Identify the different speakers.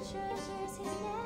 Speaker 1: treasures his name.